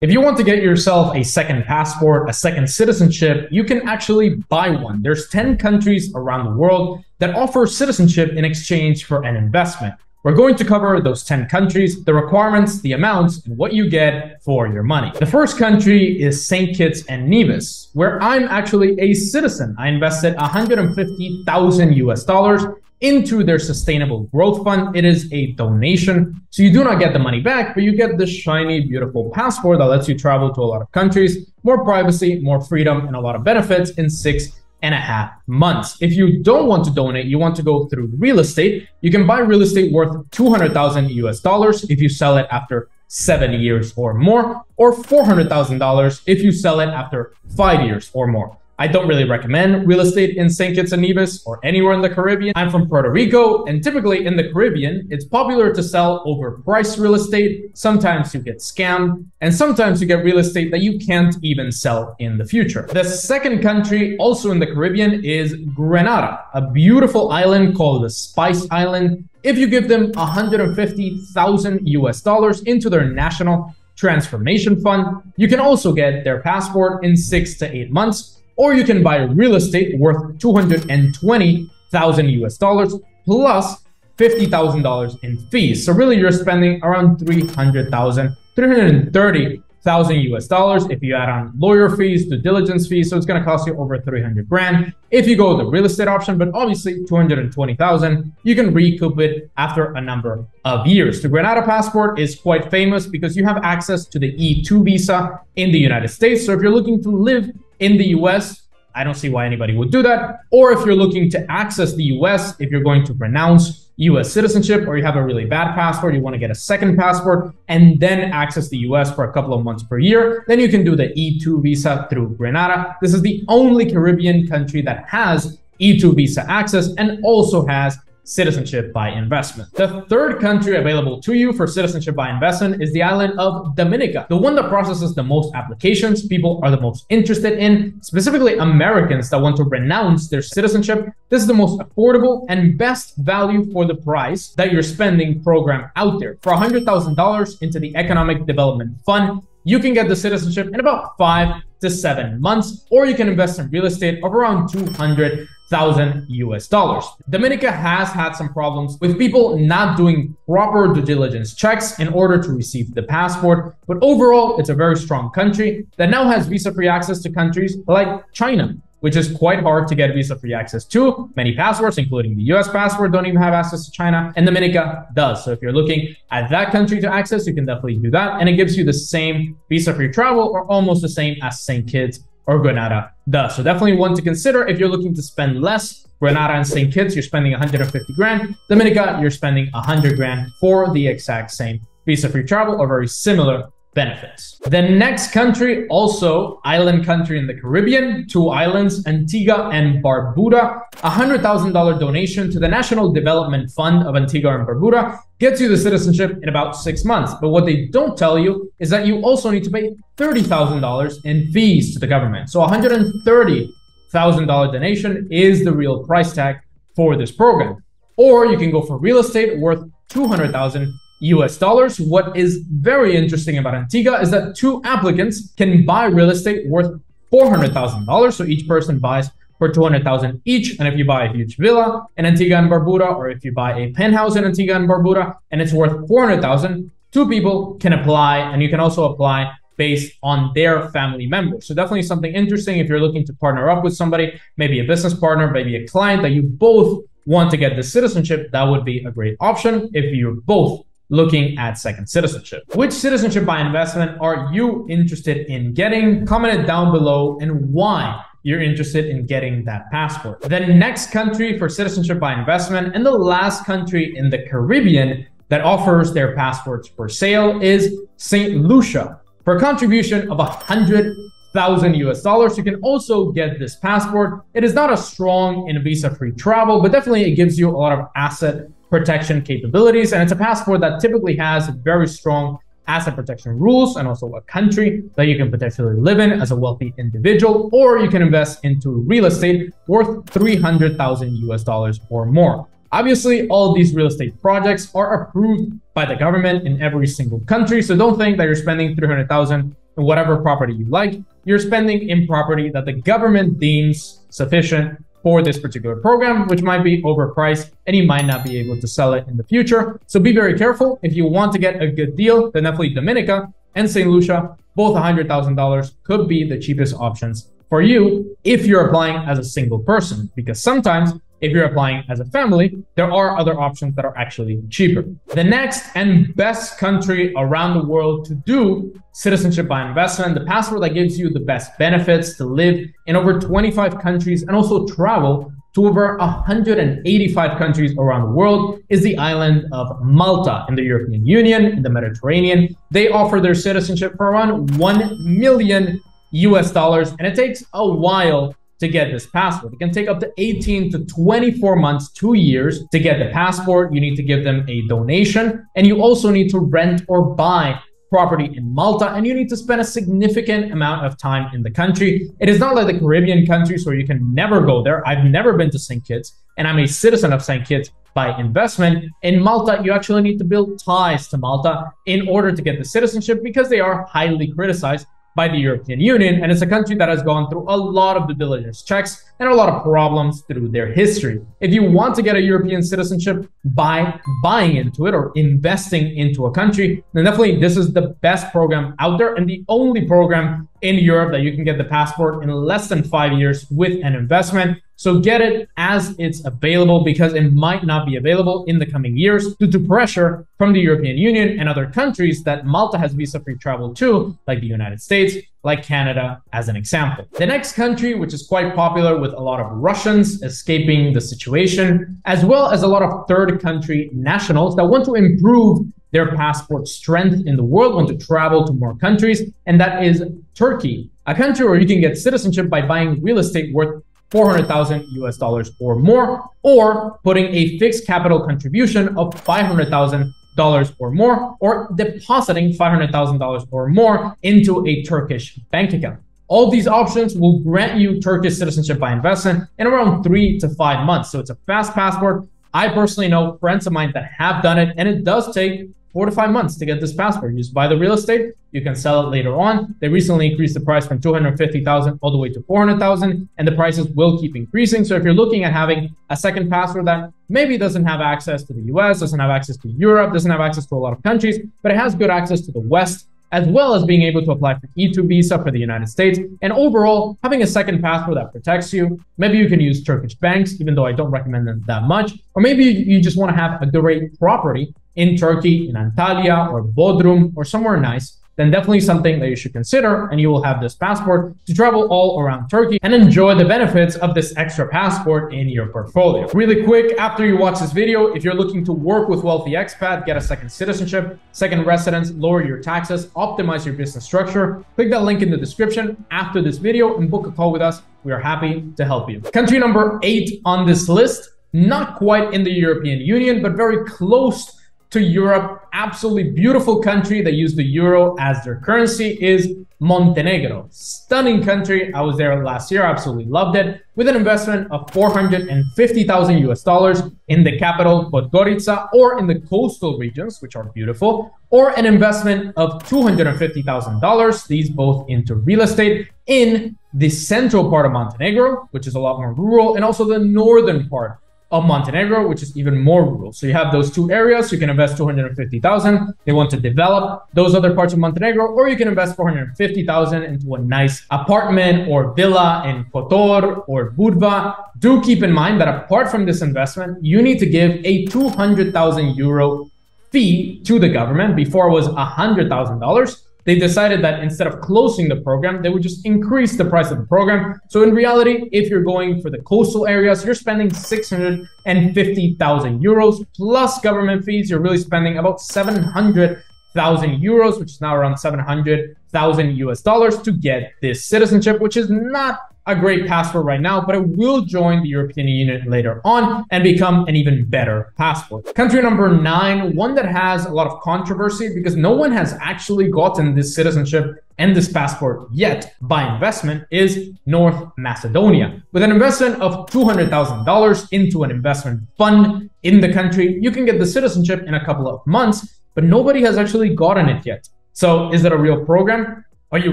If you want to get yourself a second passport, a second citizenship, you can actually buy one. There's 10 countries around the world that offer citizenship in exchange for an investment. We're going to cover those 10 countries, the requirements, the amounts, and what you get for your money. The first country is St. Kitts and Nevis, where I'm actually a citizen. I invested 150,000 US dollars into their sustainable growth fund. It is a donation. So you do not get the money back, but you get this shiny, beautiful passport that lets you travel to a lot of countries, more privacy, more freedom, and a lot of benefits in six and a half months. If you don't want to donate, you want to go through real estate, you can buy real estate worth 200,000 US dollars if you sell it after seven years or more, or $400,000 if you sell it after five years or more. I don't really recommend real estate in St. Kitts and Nevis or anywhere in the Caribbean. I'm from Puerto Rico, and typically in the Caribbean, it's popular to sell overpriced real estate. Sometimes you get scammed, and sometimes you get real estate that you can't even sell in the future. The second country, also in the Caribbean, is Grenada, a beautiful island called the Spice Island. If you give them 150,000 US dollars into their national transformation fund, you can also get their passport in six to eight months or you can buy real estate worth 220,000 US dollars plus $50,000 in fees. So really you're spending around 300,000, 330 thousand US dollars. If you add on lawyer fees, due diligence fees, so it's going to cost you over 300 grand. If you go the real estate option, but obviously 220,000, you can recoup it after a number of years. The Grenada passport is quite famous because you have access to the E2 visa in the United States. So if you're looking to live in the US, I don't see why anybody would do that. Or if you're looking to access the US, if you're going to renounce US citizenship or you have a really bad passport, you want to get a second passport and then access the US for a couple of months per year, then you can do the E2 visa through Grenada. This is the only Caribbean country that has E2 visa access and also has citizenship by investment. The third country available to you for citizenship by investment is the island of Dominica, the one that processes the most applications people are the most interested in, specifically Americans that want to renounce their citizenship. This is the most affordable and best value for the price that you're spending program out there. For $100,000 into the Economic Development Fund, you can get the citizenship in about five to seven months, or you can invest in real estate of around 200 thousand US dollars. Dominica has had some problems with people not doing proper due diligence checks in order to receive the passport, but overall, it's a very strong country that now has visa-free access to countries like China, which is quite hard to get visa-free access to. Many passports, including the US passport, don't even have access to China, and Dominica does. So if you're looking at that country to access, you can definitely do that, and it gives you the same visa-free travel or almost the same as St. Kitts or Grenada. does. So definitely one to consider if you're looking to spend less. Grenada and St. Kitts, you're spending 150 grand. Dominica, you're spending 100 grand for the exact same visa-free travel or very similar benefits. The next country, also island country in the Caribbean, two islands, Antigua and Barbuda, a $100,000 donation to the National Development Fund of Antigua and Barbuda gets you the citizenship in about six months. But what they don't tell you is that you also need to pay $30,000 in fees to the government. So $130,000 donation is the real price tag for this program. Or you can go for real estate worth 200,000 US dollars. What is very interesting about Antigua is that two applicants can buy real estate worth $400,000. So each person buys for 200,000 each. And if you buy a huge villa in Antigua and Barbuda, or if you buy a penthouse in Antigua and Barbuda, and it's worth 400,000, two people can apply, and you can also apply based on their family members. So definitely something interesting if you're looking to partner up with somebody, maybe a business partner, maybe a client that you both want to get the citizenship, that would be a great option if you're both looking at second citizenship. Which citizenship by investment are you interested in getting? Comment it down below and why you're interested in getting that passport. The next country for citizenship by investment and the last country in the Caribbean that offers their passports for sale is St. Lucia. For a contribution of a hundred thousand US dollars, you can also get this passport. It is not as strong in visa-free travel, but definitely it gives you a lot of asset protection capabilities. And it's a passport that typically has very strong asset protection rules and also a country that you can potentially live in as a wealthy individual, or you can invest into real estate worth 300,000 US dollars or more. Obviously, all these real estate projects are approved by the government in every single country. So don't think that you're spending 300,000 in whatever property you like. You're spending in property that the government deems sufficient for this particular program, which might be overpriced and you might not be able to sell it in the future. So be very careful. If you want to get a good deal, then definitely Dominica and St. Lucia, both $100,000 could be the cheapest options for you if you're applying as a single person, because sometimes if you're applying as a family, there are other options that are actually cheaper. The next and best country around the world to do citizenship by investment, the passport that gives you the best benefits to live in over 25 countries and also travel to over 185 countries around the world is the island of Malta in the European Union, in the Mediterranean. They offer their citizenship for around 1 million US dollars, and it takes a while to get this passport. It can take up to 18 to 24 months, two years to get the passport. You need to give them a donation, and you also need to rent or buy property in Malta, and you need to spend a significant amount of time in the country. It is not like the Caribbean countries where you can never go there. I've never been to St. Kitts, and I'm a citizen of St. Kitts by investment. In Malta, you actually need to build ties to Malta in order to get the citizenship because they are highly criticized by the European Union, and it's a country that has gone through a lot of due diligence checks and a lot of problems through their history. If you want to get a European citizenship by buying into it or investing into a country, then definitely this is the best program out there and the only program in Europe that you can get the passport in less than five years with an investment. So get it as it's available because it might not be available in the coming years due to pressure from the European Union and other countries that Malta has visa-free travel to, like the United States, like Canada as an example. The next country, which is quite popular with a lot of Russians escaping the situation, as well as a lot of third country nationals that want to improve their passport strength in the world, want to travel to more countries, and that is Turkey, a country where you can get citizenship by buying real estate worth 400,000 US dollars or more, or putting a fixed capital contribution of 500,000 dollars or more, or depositing $500,000 or more into a Turkish bank account. All these options will grant you Turkish citizenship by investment in around three to five months. So it's a fast passport. I personally know friends of mine that have done it, and it does take four to five months to get this passport. You just buy the real estate, you can sell it later on. They recently increased the price from 250,000 all the way to 400,000 and the prices will keep increasing. So if you're looking at having a second passport that maybe doesn't have access to the US, doesn't have access to Europe, doesn't have access to a lot of countries, but it has good access to the West, as well as being able to apply for E2 visa for the United States. And overall, having a second passport that protects you. Maybe you can use Turkish banks, even though I don't recommend them that much. Or maybe you just want to have a great property in Turkey, in Antalya or Bodrum or somewhere nice then definitely something that you should consider and you will have this passport to travel all around Turkey and enjoy the benefits of this extra passport in your portfolio. Really quick, after you watch this video, if you're looking to work with Wealthy Expat, get a second citizenship, second residence, lower your taxes, optimize your business structure, click that link in the description after this video and book a call with us. We are happy to help you. Country number eight on this list, not quite in the European Union, but very close to Europe, absolutely beautiful country that use the euro as their currency is Montenegro. Stunning country. I was there last year, absolutely loved it. With an investment of 450,000 US dollars in the capital Podgorica or in the coastal regions, which are beautiful, or an investment of $250,000, these both into real estate in the central part of Montenegro, which is a lot more rural, and also the northern part of Montenegro, which is even more rural. So you have those two areas. You can invest 250,000. They want to develop those other parts of Montenegro, or you can invest 450,000 into a nice apartment or villa in Kotor or Budva. Do keep in mind that apart from this investment, you need to give a 200,000 euro fee to the government. Before it was $100,000 they decided that instead of closing the program, they would just increase the price of the program. So in reality, if you're going for the coastal areas, you're spending 650,000 euros plus government fees. You're really spending about 700,000 euros, which is now around 700,000 US dollars to get this citizenship, which is not a great passport right now, but it will join the European Union later on and become an even better passport. Country number nine, one that has a lot of controversy because no one has actually gotten this citizenship and this passport yet by investment is North Macedonia. With an investment of $200,000 into an investment fund in the country, you can get the citizenship in a couple of months, but nobody has actually gotten it yet. So is it a real program? Are you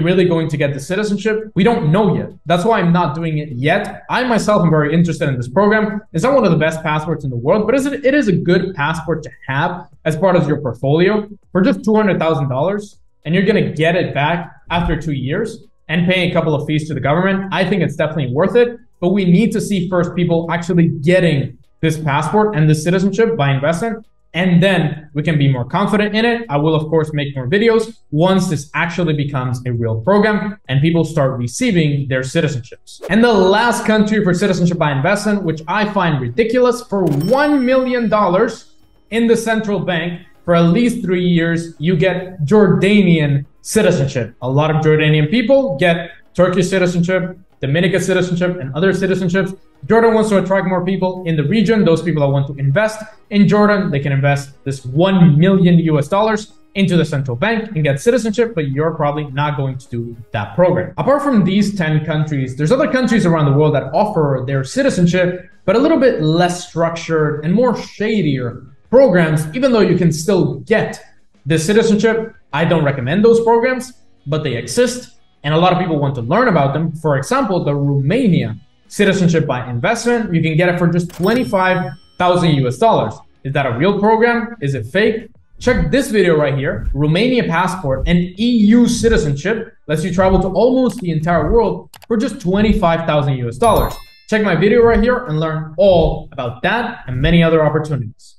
really going to get the citizenship? We don't know yet. That's why I'm not doing it yet. I myself am very interested in this program. It's not one of the best passports in the world, but it is a good passport to have as part of your portfolio for just $200,000 and you're going to get it back after two years and paying a couple of fees to the government. I think it's definitely worth it, but we need to see first people actually getting this passport and this citizenship by investing and then we can be more confident in it. I will, of course, make more videos once this actually becomes a real program and people start receiving their citizenships. And the last country for citizenship by investment, which I find ridiculous, for $1 million in the central bank for at least three years, you get Jordanian citizenship. A lot of Jordanian people get Turkish citizenship, Dominican citizenship, and other citizenships. Jordan wants to attract more people in the region. Those people that want to invest in Jordan, they can invest this 1 million US dollars into the central bank and get citizenship, but you're probably not going to do that program. Apart from these 10 countries, there's other countries around the world that offer their citizenship, but a little bit less structured and more shadier programs, even though you can still get the citizenship. I don't recommend those programs, but they exist and a lot of people want to learn about them. For example, the Romania citizenship by investment, you can get it for just 25,000 US dollars. Is that a real program? Is it fake? Check this video right here. Romania passport and EU citizenship lets you travel to almost the entire world for just 25,000 US dollars. Check my video right here and learn all about that and many other opportunities.